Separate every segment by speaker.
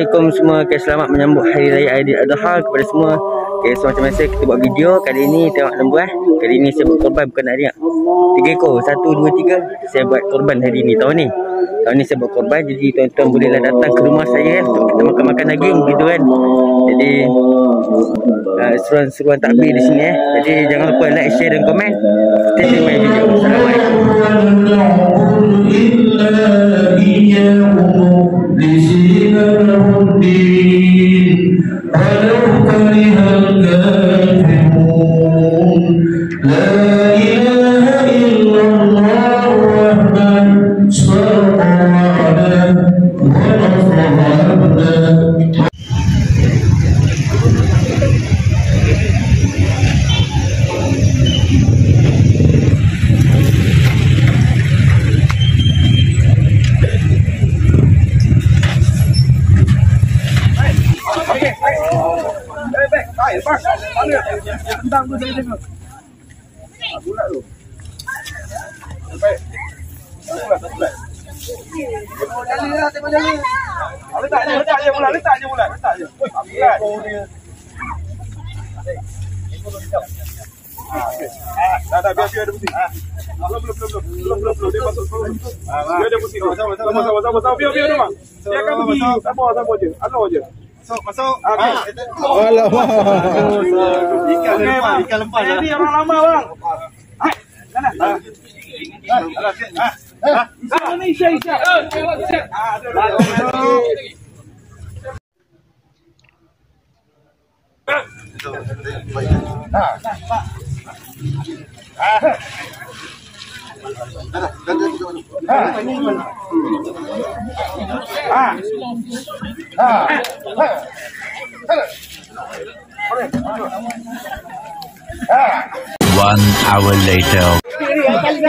Speaker 1: Assalamualaikum semua. Okay, selamat menyambut Hari Raya Aidiladha kepada semua. Okay, so macam biasa kita buat video. Kali ini tengok lembu eh. Kali ini saya buat korban bukan nak riak. Tiga ekor. Satu, dua, tiga. Saya buat korban hari ini tahun ni. Tahun ni saya buat korban. Jadi tuan-tuan bolehlah datang ke rumah saya eh, untuk kita makan-makan daging gitu kan. Jadi uh, seruan-seruan takbir di sini eh. Jadi jangan lupa like, share dan komen. Stay tune my video. Assalamualaikum.
Speaker 2: Letak je, letak je letak je letak je. Berat. Dah, dah, biar, biar ada putih. Belum, belum, belum, belum, belum, belum, belum, dia masuk, belum. Biar ada putih. Sama, sama, sama, sama, sama, biar, biar dia, Mak. Biarkan pergi, sabar, sabar je, alor je. Masuk, masuk. Okey.
Speaker 3: Alamak.
Speaker 2: Ikan lempar, ikan lempar. Jadi orang lama, bang. Hai, sana. Ah. Ah. Ah. Ah. Ini Isya, Isya. Ah, ada, ada, ada.
Speaker 4: One hour later.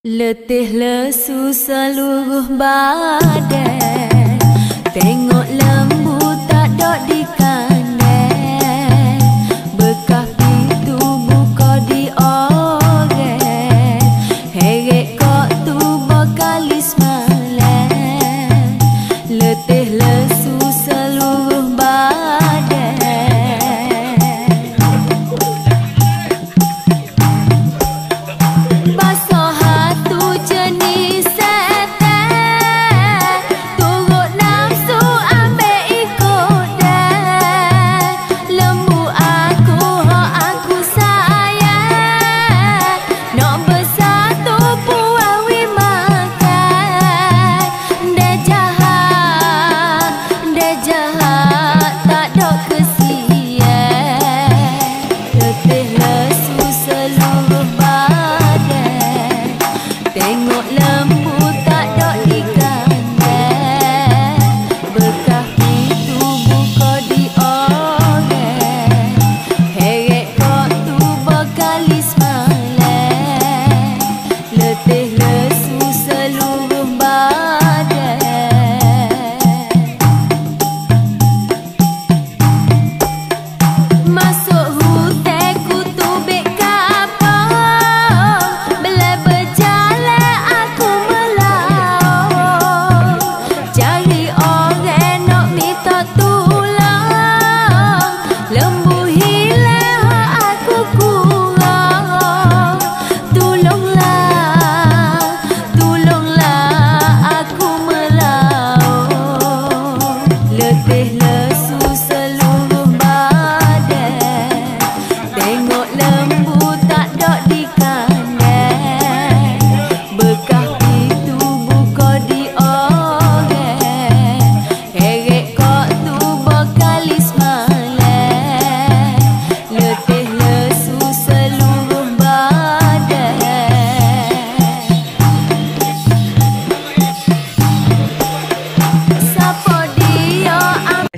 Speaker 5: Letih lesu seluruh badan alone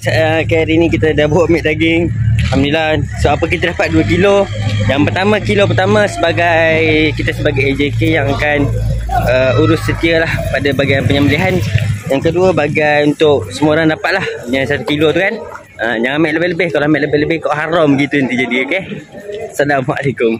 Speaker 1: okay, hari ni kita dah buat ambil daging. Alhamdulillah. So apa kita dapat 2 kilo? Yang pertama kilo pertama sebagai Kita sebagai AJK yang akan uh, Urus setia lah pada bahagian penyembelihan. Yang kedua bahagian untuk semua orang dapat lah Yang 1 kilo tu kan? Uh, Jangan ambil lebih-lebih. Kalau ambil lebih-lebih kau haram gitu nanti jadi okay Assalamualaikum